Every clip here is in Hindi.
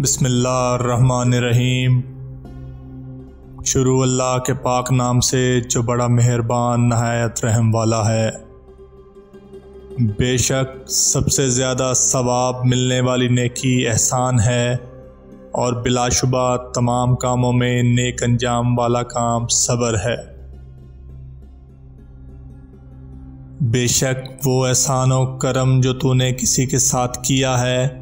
बिस्मिल्लाहिर्रहमानिर्रहीम। शुरू अल्लाह के पाक नाम से जो बड़ा मेहरबान, नहायत रहम वाला है। बेशक सबसे ज़्यादा सवाब मिलने वाली नेकी एहसान है और बिलाशुबा तमाम कामों में नेक अंजाम वाला काम सब्र है। बेशक वो एहसान करम जो तूने किसी के साथ किया है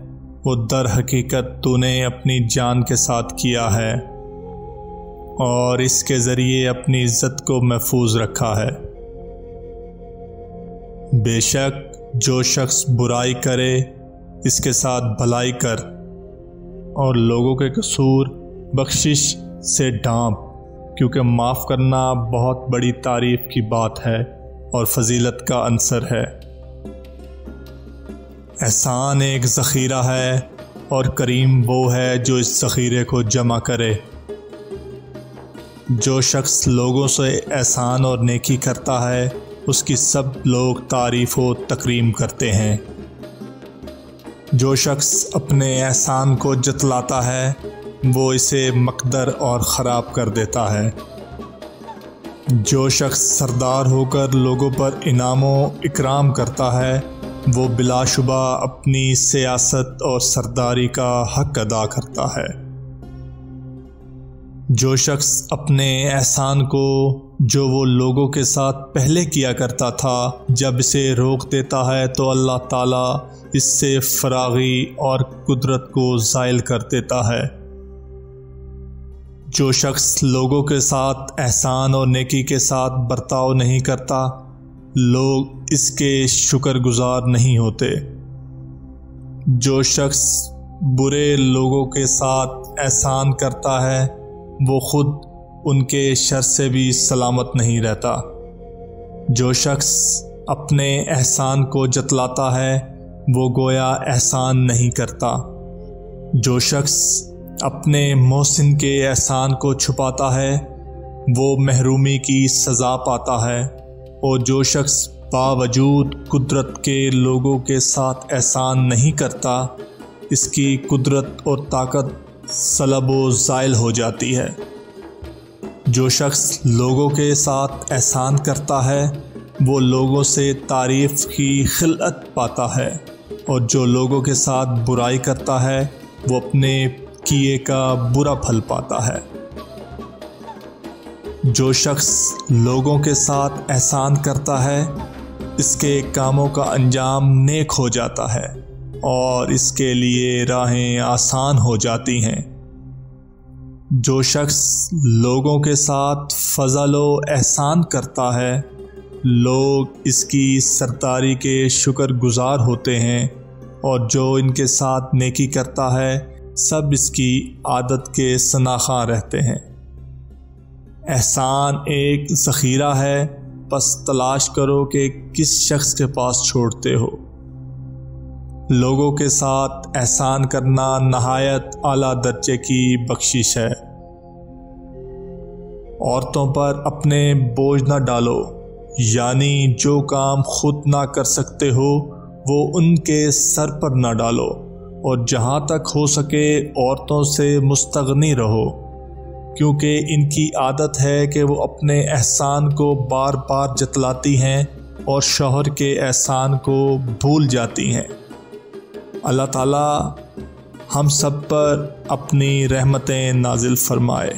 वो दर हकीकत तूने अपनी जान के साथ किया है और इसके ज़रिए अपनी इज़्ज़त को महफूज रखा है। बेशक जो शख्स बुराई करे, इसके साथ भलाई कर और लोगों के कसूर, बख्शिश से ढांप क्योंकि माफ़ करना बहुत बड़ी तारीफ़ की बात है और फजीलत का अंसर है। एहसान एक ज़ख़ीरा है और करीम वो है जो इस ज़ख़ीरे को जमा करे। जो शख्स लोगों से एहसान और नेकी करता है, उसकी सब लोग तारीफ़ व तकरीम करते हैं। जो शख्स अपने एहसान को जतलाता है, वो इसे मकदर और ख़राब कर देता है। जो शख्स सरदार होकर लोगों पर इनामों, इकराम करता है वो बिलाशुबा अपनी सियासत और सरदारी का हक अदा करता है। जो शख्स अपने एहसान को, जो वो लोगों के साथ पहले किया करता था, जब इसे रोक देता है तो अल्लाह ताला इससे फरागी और कुदरत को ज़ायल कर देता है। जो शख्स लोगों के साथ एहसान और नेकी के साथ बर्ताव नहीं करता लोग इसके शुक्रगुजार नहीं होते। जो शख्स बुरे लोगों के साथ एहसान करता है, वो खुद उनके शर से भी सलामत नहीं रहता। जो शख्स अपने एहसान को जतलाता है, वो गोया एहसान नहीं करता। जो शख्स अपने मोहसिन के एहसान को छुपाता है, वो महरूमी की सज़ा पाता है। और जो शख्स बावजूद कुदरत के लोगों के साथ एहसान नहीं करता, इसकी कुदरत और ताकत सलब ज़ायल हो जाती है। जो शख्स लोगों के साथ एहसान करता है, वो लोगों से तारीफ़ की खिलत पाता है और जो लोगों के साथ बुराई करता है, वो अपने किए का बुरा फल पाता है। जो शख्स लोगों के साथ एहसान करता है, इसके कामों का अंजाम नेक हो जाता है और इसके लिए राहें आसान हो जाती हैं। जो शख्स लोगों के साथ फजल व एहसान करता है, लोग इसकी सरदारी के शुक्रगुजार होते हैं और जो इनके साथ नेकी करता है, सब इसकी आदत के सनाखा रहते हैं। एहसान एक ज़ख़ीरा है, बस तलाश करो कि किस शख्स के पास छोड़ते हो। लोगों के साथ एहसान करना नहायत आला दर्जे की बख्शिश है। औरतों पर अपने बोझ ना डालो, यानी जो काम खुद ना कर सकते हो, वो उनके सर पर ना डालो, और जहाँ तक हो सके औरतों से मुस्तगनी रहो। क्योंकि इनकी आदत है कि वो अपने एहसान को बार बार जतलाती हैं और शोहर के एहसान को भूल जाती हैं। अल्लाह ताला हम सब पर अपनी रहमतें नाजिल फरमाए।